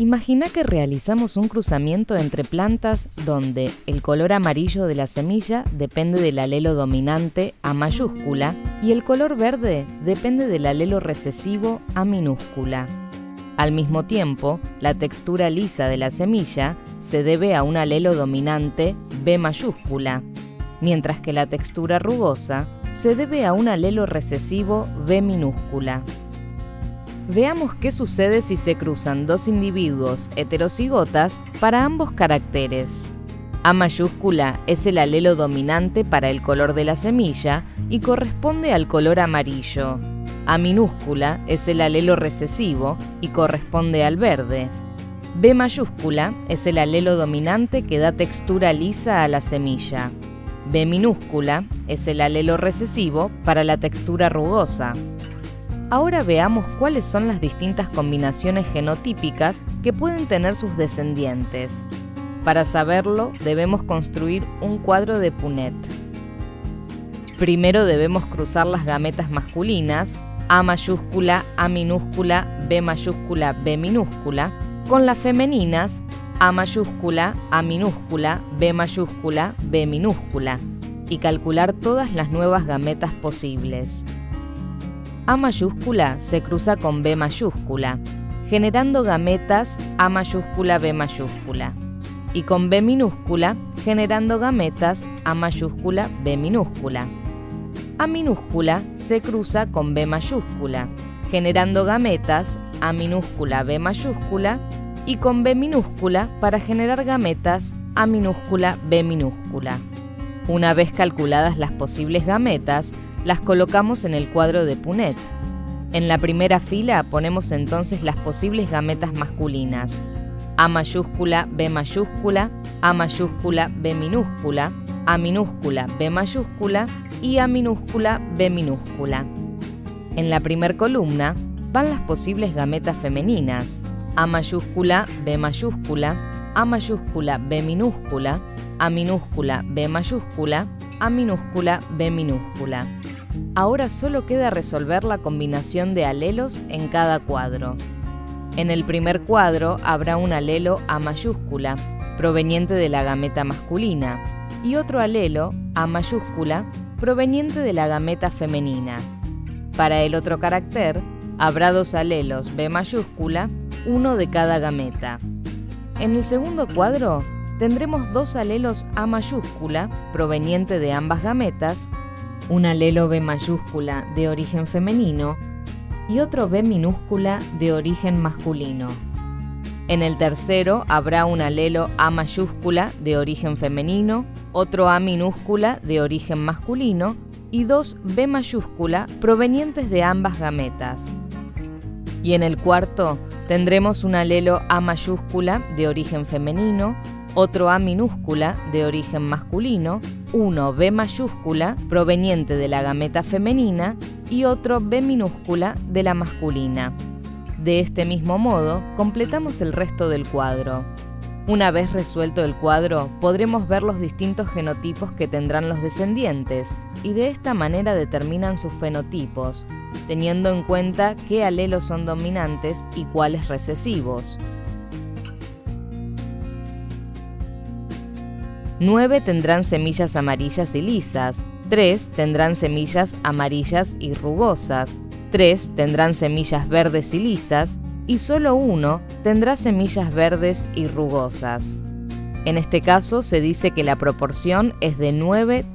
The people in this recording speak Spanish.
Imagina que realizamos un cruzamiento entre plantas donde el color amarillo de la semilla depende del alelo dominante A mayúscula y el color verde depende del alelo recesivo A minúscula. Al mismo tiempo, la textura lisa de la semilla se debe a un alelo dominante B mayúscula, mientras que la textura rugosa se debe a un alelo recesivo B minúscula. Veamos qué sucede si se cruzan dos individuos heterocigotas para ambos caracteres. A mayúscula es el alelo dominante para el color de la semilla y corresponde al color amarillo. A minúscula es el alelo recesivo y corresponde al verde. B mayúscula es el alelo dominante que da textura lisa a la semilla. B minúscula es el alelo recesivo para la textura rugosa. Ahora veamos cuáles son las distintas combinaciones genotípicas que pueden tener sus descendientes. Para saberlo, debemos construir un cuadro de Punnett. Primero debemos cruzar las gametas masculinas, A mayúscula, A minúscula, B mayúscula, B minúscula, con las femeninas, A mayúscula, A minúscula, B mayúscula, B minúscula, y calcular todas las nuevas gametas posibles. A mayúscula se cruza con B mayúscula, generando gametas A mayúscula B mayúscula, y con B minúscula generando gametas A mayúscula B minúscula. A minúscula se cruza con B mayúscula, generando gametas A minúscula B mayúscula y con B minúscula para generar gametas A minúscula B minúscula. Una vez calculadas las posibles gametas, las colocamos en el cuadro de Punnett. En la primera fila ponemos entonces las posibles gametas masculinas. A mayúscula, B mayúscula, A mayúscula, B minúscula, A minúscula, B mayúscula y A minúscula, B minúscula. En la primera columna van las posibles gametas femeninas. A mayúscula, B mayúscula, A mayúscula, B minúscula, A minúscula, B mayúscula, A minúscula, B minúscula. Ahora solo queda resolver la combinación de alelos en cada cuadro. En el primer cuadro habrá un alelo A mayúscula, proveniente de la gameta masculina, y otro alelo A mayúscula, proveniente de la gameta femenina. Para el otro carácter, habrá dos alelos B mayúscula, uno de cada gameta. En el segundo cuadro tendremos dos alelos A mayúscula, proveniente de ambas gametas, un alelo B mayúscula de origen femenino y otro B minúscula de origen masculino. En el tercero habrá un alelo A mayúscula de origen femenino, otro A minúscula de origen masculino y dos B mayúscula provenientes de ambas gametas. Y en el cuarto tendremos un alelo A mayúscula de origen femenino, otro A minúscula de origen masculino, uno B mayúscula proveniente de la gameta femenina y otro B minúscula de la masculina. De este mismo modo, completamos el resto del cuadro. Una vez resuelto el cuadro, podremos ver los distintos genotipos que tendrán los descendientes y de esta manera determinan sus fenotipos, teniendo en cuenta qué alelos son dominantes y cuáles recesivos. 9 tendrán semillas amarillas y lisas, 3 tendrán semillas amarillas y rugosas, 3 tendrán semillas verdes y lisas, y solo uno tendrá semillas verdes y rugosas. En este caso se dice que la proporción es de 9,